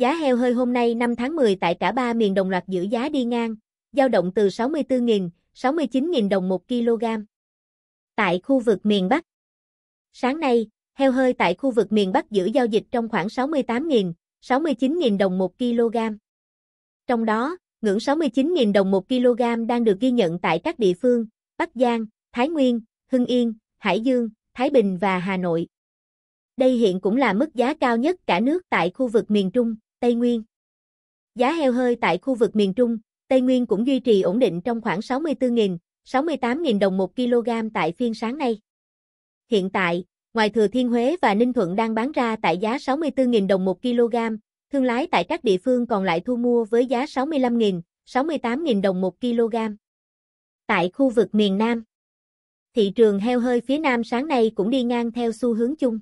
Giá heo hơi hôm nay 5 tháng 10 tại cả ba miền đồng loạt giữ giá đi ngang, dao động từ 64.000, 69.000 đồng 1 kg. Tại khu vực miền Bắc Sáng nay, heo hơi tại khu vực miền Bắc giữ giao dịch trong khoảng 68.000, 69.000 đồng 1 kg. Trong đó, ngưỡng 69.000 đồng 1 kg đang được ghi nhận tại các địa phương Bắc Giang, Thái Nguyên, Hưng Yên, Hải Dương, Thái Bình và Hà Nội. Đây hiện cũng là mức giá cao nhất cả nước tại khu vực miền Trung, Tây Nguyên. Giá heo hơi tại khu vực miền Trung, Tây Nguyên cũng duy trì ổn định trong khoảng 64.000, 68.000 đồng 1 kg tại phiên sáng nay. Hiện tại, ngoài Thừa Thiên Huế và Ninh Thuận đang bán ra tại giá 64.000 đồng 1 kg, thương lái tại các địa phương còn lại thu mua với giá 65.000, 68.000 đồng 1 kg. Tại khu vực miền Nam, thị trường heo hơi phía Nam sáng nay cũng đi ngang theo xu hướng chung.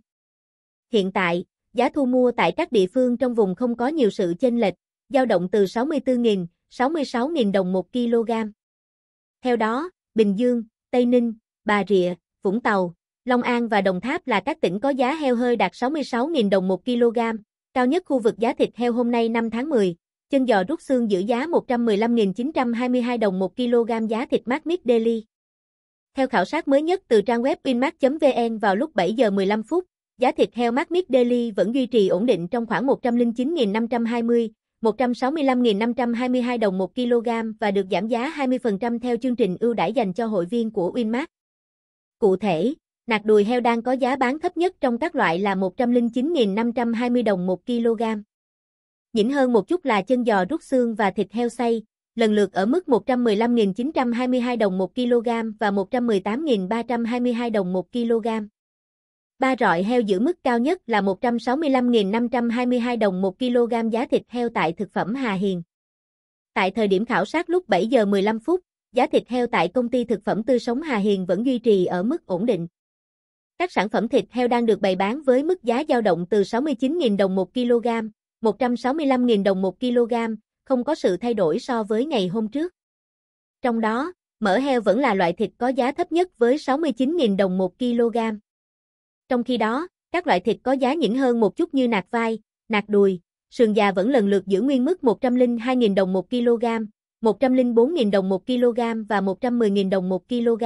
Hiện tại, giá thu mua tại các địa phương trong vùng không có nhiều sự chênh lệch, dao động từ 64.000, 66.000 đồng 1 kg. Theo đó, Bình Dương, Tây Ninh, Bà Rịa, Vũng Tàu, Long An và Đồng Tháp là các tỉnh có giá heo hơi đạt 66.000 đồng 1 kg, cao nhất khu vực giá thịt heo hôm nay 5 tháng 10. Chân giò rút xương giữ giá 115.922 đồng 1 kg giá thịt mát mít daily. Theo khảo sát mới nhất từ trang web winmart.vn vào lúc 7 giờ 15 phút, giá thịt heo mát mít daily vẫn duy trì ổn định trong khoảng 109.520, 165.522 đồng 1 kg và được giảm giá 20% theo chương trình ưu đãi dành cho hội viên của Winmart. Cụ thể, nạc đùi heo đang có giá bán thấp nhất trong các loại là 109.520 đồng 1 kg. Nhỉnh hơn một chút là chân giò rút xương và thịt heo xay, lần lượt ở mức 115.922 đồng 1 kg và 118.322 đồng 1 kg. Ba rọi heo giữ mức cao nhất là 165.522 đồng 1 kg giá thịt heo tại thực phẩm Hà Hiền. Tại thời điểm khảo sát lúc 7 giờ 15 phút, giá thịt heo tại công ty thực phẩm tươi sống Hà Hiền vẫn duy trì ở mức ổn định. Các sản phẩm thịt heo đang được bày bán với mức giá dao động từ 69.000 đồng 1 kg, 165.000 đồng 1 kg, không có sự thay đổi so với ngày hôm trước. Trong đó, mỡ heo vẫn là loại thịt có giá thấp nhất với 69.000 đồng 1 kg. Trong khi đó, các loại thịt có giá nhỉnh hơn một chút như nạc vai, nạc đùi, sườn già vẫn lần lượt giữ nguyên mức 102.000 đồng 1 kg, 104.000 đồng 1 kg và 110.000 đồng 1 kg.